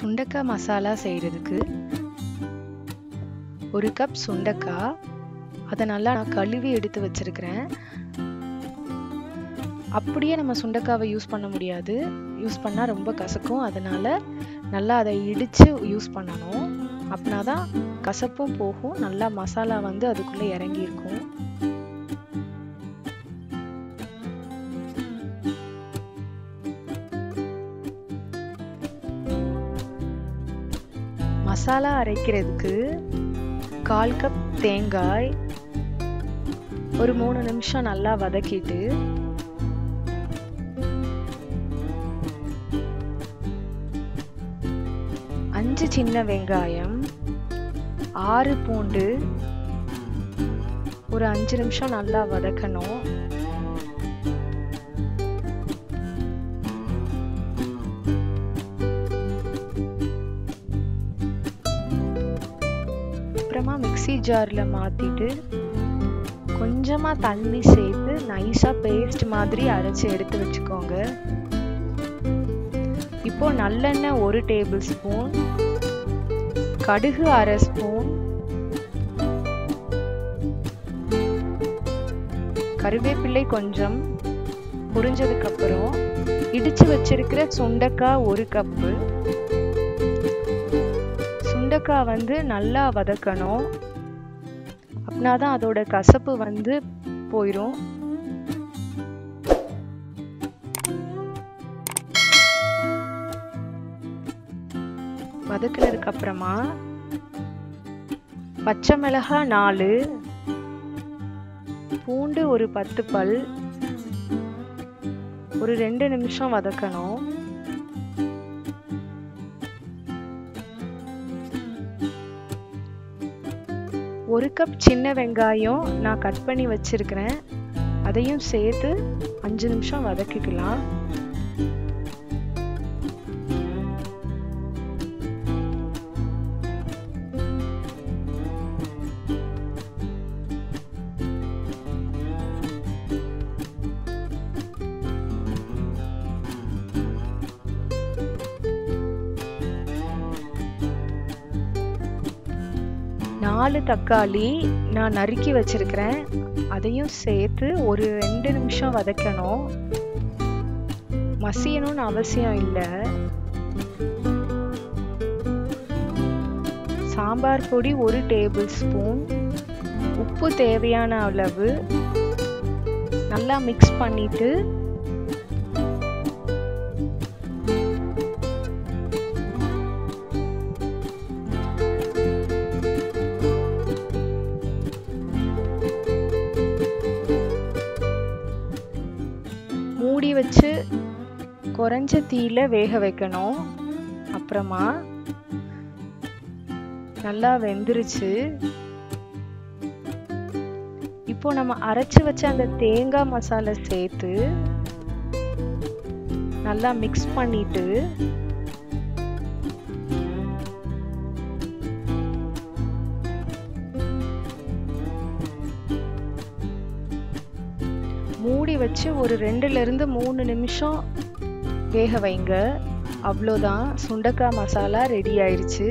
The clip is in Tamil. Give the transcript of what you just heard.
சுண்டக்காய் மசாலா செய்கிறதுக்கு ஒரு கப் சுண்டக்காய். அதை நல்லா நான் கழுவி எடுத்து வச்சிருக்கிறேன். அப்படியே நம்ம சுண்டக்காவை யூஸ் பண்ண முடியாது. யூஸ் பண்ணால் ரொம்ப கசக்கும். அதனால் நல்லா அதை இடித்து யூஸ் பண்ணணும். அப்படின்னா தான் கசப்பும் போகும். நல்லா மசாலா வந்து அதுக்குள்ளே இறங்கியிருக்கும். மசாலா அரைக்கிறதுக்கு கால் கப் தேங்காய் ஒரு மூணு நிமிஷம் நல்லா வதக்கிட்டு அஞ்சு சின்ன வெங்காயம் ஆறு பூண்டு ஒரு அஞ்சு நிமிஷம் நல்லா வதக்கணும். கொஞ்சமாக மிக்சி ஜாரில் மாற்றிட்டு கொஞ்சமாக தண்ணி சேர்த்து நைஸாக பேஸ்ட் மாதிரி அரைச்சி எடுத்து வச்சுக்கோங்க. இப்போ நல்லெண்ணெய் ஒரு டேபிள் ஸ்பூன் கடுகு அரை ஸ்பூன் கருவேப்பிலை கொஞ்சம் புரிஞ்சதுக்கப்புறம் இடித்து வச்சிருக்கிற சுண்டக்காய் ஒரு கப்பு சுண்டக்காய் வந்து நல்லா வதக்கணும். அப்படின்னா தான் அதோட கசப்பு வந்து போயிடும் வதக்கினதுக்கு அப்புறமா பச்சை மிளகாய் நாலு பூண்டு ஒரு பத்து பல் ஒரு ரெண்டு நிமிஷம் வதக்கணும். ஒரு கப் சின்ன வெங்காயம் நான் கட் பண்ணி வச்சுருக்கிறேன். அதையும் சேர்த்து அஞ்சு நிமிஷம் வதக்கிக்கலாம். நாலு தக்காளி நான் நறுக்கி வச்சிருக்கிறேன். அதையும் சேர்த்து ஒரு ரெண்டு நிமிஷம் வதக்கணும். மசியணும்னு அவசியம் இல்லை. சாம்பார் பொடி ஒரு டேபிள் ஸ்பூன். உப்பு தேவையான அளவு. நல்லா மிக்ஸ் பண்ணிட்டு வச்சு குறைஞ்ச தீயில வேக வைக்கணும். அப்புறமா நல்லா வெந்துருச்சு. இப்போ நம்ம அரைச்சு வச்ச அந்த தேங்காய் மசாலா சேர்த்து நல்லா மிக்ஸ் பண்ணிட்டு மூடி வச்சு ஒரு ரெண்டுலேருந்து மூணு நிமிஷம் வேக வைங்க. அவ்வளோதான். சுண்டக்காய் மசாலா ரெடி ஆயிடுச்சு